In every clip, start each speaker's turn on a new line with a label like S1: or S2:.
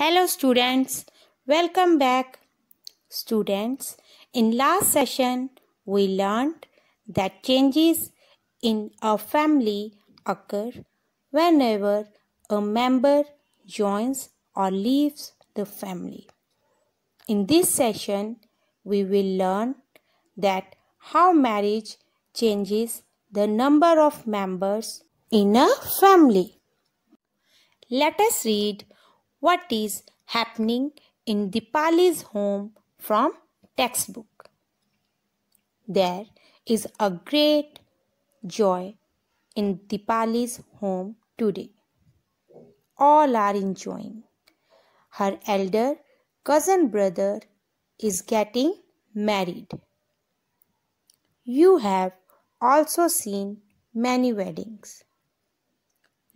S1: Hello students, welcome back. Students, in last session we learned that changes in a family occur whenever a member joins or leaves the family. In this session we will learn that how marriage changes the number of members in a family. Let us read what is happening in Dipali's home from textbook. There is a great joy in Dipali's home today. All are enjoying. Her elder cousin brother is getting married. You have also seen many weddings.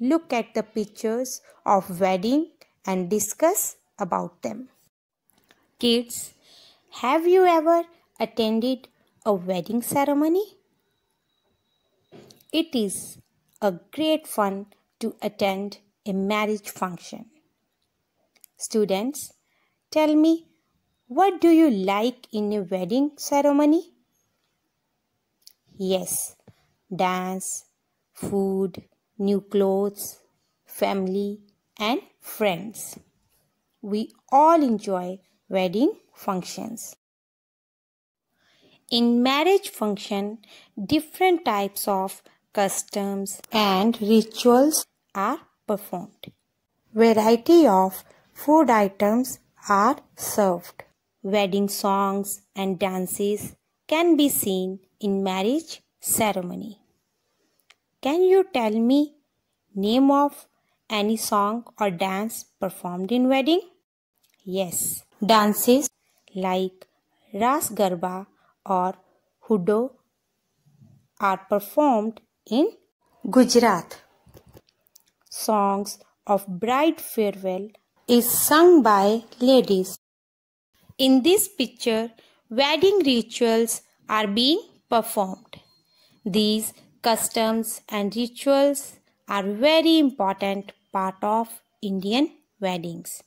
S1: Look at the pictures of wedding and discuss about them. Kids, have you ever attended a wedding ceremony? It is a great fun to attend a marriage function. Students, tell me what do you like in a wedding ceremony? Yes, dance, food, new clothes, family, and friends. We all enjoy wedding functions. In marriage function, different types of customs and rituals are performed. Variety of food items are served. Wedding songs and dances can be seen in marriage ceremony. Can you tell me name of any song or dance performed in wedding? Yes, dances like Ras Garba or Hudo are performed in Gujarat. Songs of bride farewell is sung by ladies. In this picture, wedding rituals are being performed. These customs and rituals are very important part of Indian weddings.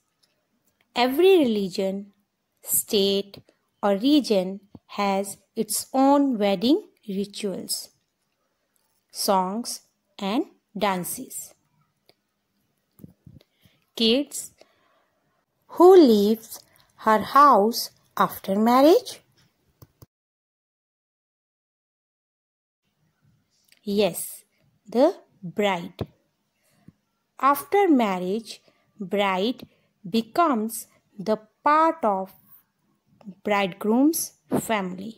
S1: Every religion, state or region has its own wedding rituals, songs and dances. Kids, who leaves her house after marriage? Yes, the bride. After marriage, bride becomes the part of bridegroom's family.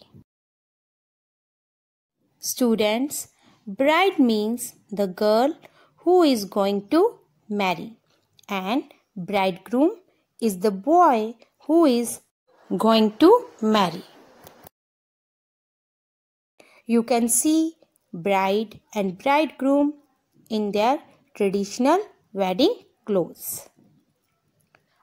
S1: Students, bride means the girl who is going to marry and bridegroom is the boy who is going to marry. You can see bride and bridegroom in their traditional wedding clothes.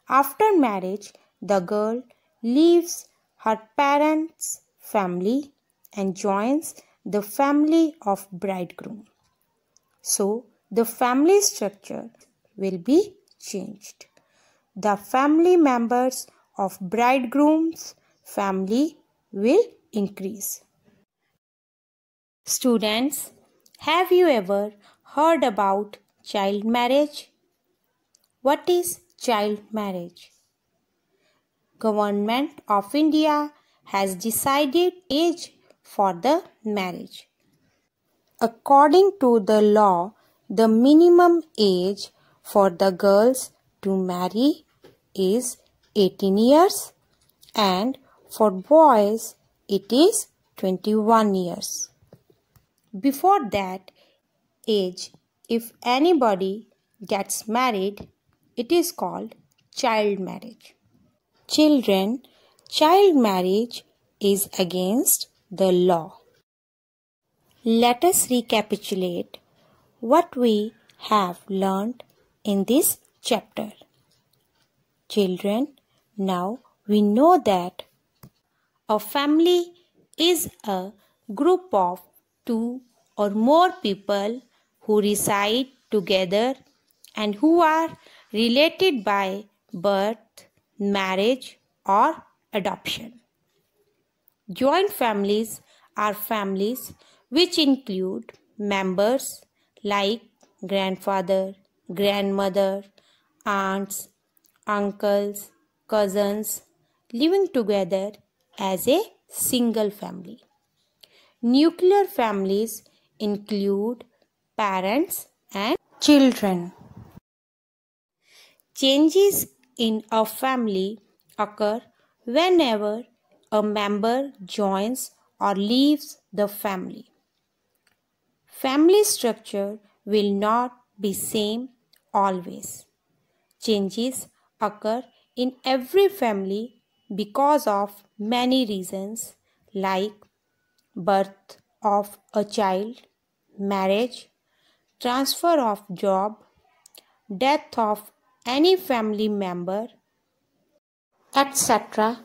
S1: After marriage, the girl leaves her parents' family and joins the family of bridegroom. So, the family structure will be changed. The family members of bridegroom's family will increase. Students, have you ever heard about child marriage? What is child marriage? Government of India has decided age for the marriage. According to the law, the minimum age for the girls to marry is 18 years and for boys it is 21 years. Before that age, if anybody gets married, it is called child marriage. Children, child marriage is against the law. Let us recapitulate what we have learned in this chapter. Children, now we know that a family is a group of two or more people who reside together and who are related by birth, marriage, or adoption. Joint families are families which include members like grandfather, grandmother, aunts, uncles, cousins living together as a single family. Nuclear families include parents and children. Changes in a family occur whenever a member joins or leaves the family. Family structure will not be same always. Changes occur in every family because of many reasons like birth of a child, marriage, transfer of job, death of any family member, etc.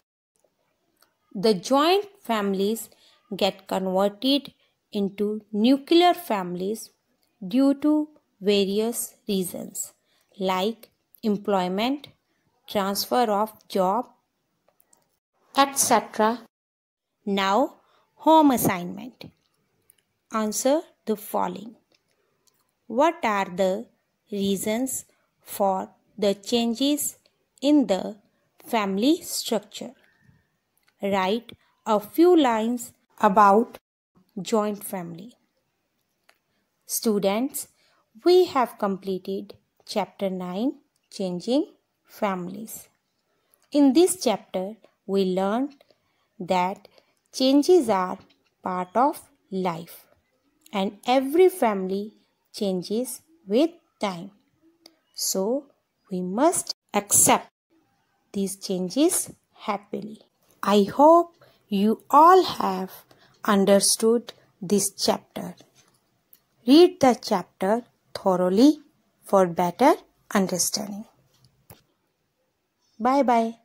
S1: The joint families get converted into nuclear families due to various reasons like employment, transfer of job, etc. Now, home assignment. Answer the following. What are the reasons for the changes in the family structure? Write a few lines about joint family. Students, we have completed chapter 9 Changing Families. In this chapter, we learned that changes are part of life and every family changes with time. So, we must accept these changes happily. I hope you all have understood this chapter. Read the chapter thoroughly for better understanding. Bye bye.